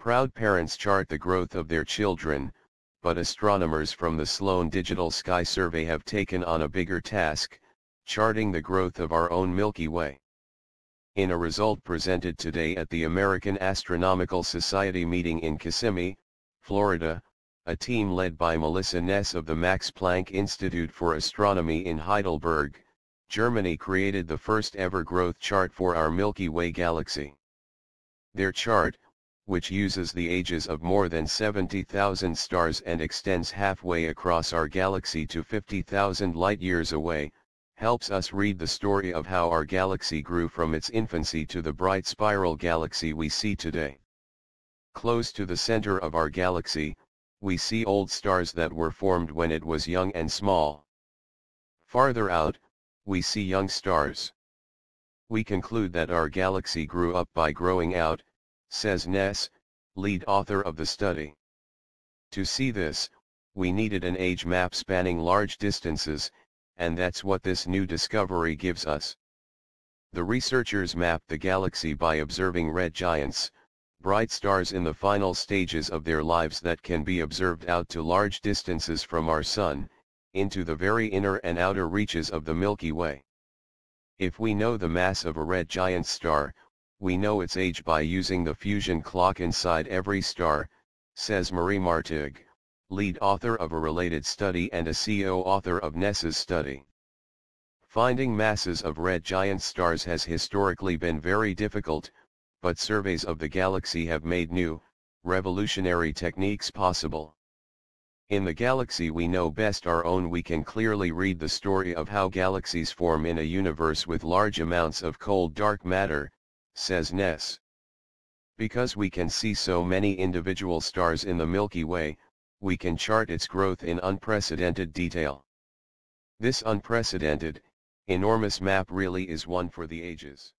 Proud parents chart the growth of their children, but astronomers from the Sloan Digital Sky Survey have taken on a bigger task, charting the growth of our own Milky Way. In a result presented today at the American Astronomical Society meeting in Kissimmee, Florida, a team led by Melissa Ness of the Max Planck Institute for Astronomy in Heidelberg, Germany created the first ever growth chart for our Milky Way galaxy. Their chart, which uses the ages of more than 70,000 stars and extends halfway across our galaxy to 50,000 light-years away, helps us read the story of how our galaxy grew from its infancy to the bright spiral galaxy we see today. Close to the center of our galaxy, we see old stars that were formed when it was young and small. Farther out, we see young stars. We conclude that our galaxy grew up by growing out, says Ness, lead author of the study. To see this, we needed an age map spanning large distances, and that's what this new discovery gives us. The researchers mapped the galaxy by observing red giants, bright stars in the final stages of their lives that can be observed out to large distances from our Sun, into the very inner and outer reaches of the Milky Way. If we know the mass of a red giant star, we know its age by using the fusion clock inside every star, says Marie Martig, lead author of a related study and a CO author of Ness's study. Finding masses of red giant stars has historically been very difficult, but surveys of the galaxy have made new, revolutionary techniques possible. In the galaxy we know best our own we can clearly read the story of how galaxies form in a universe with large amounts of cold dark matter, says Ness. Because we can see so many individual stars in the Milky Way, we can chart its growth in unprecedented detail. This unprecedented, enormous map really is one for the ages.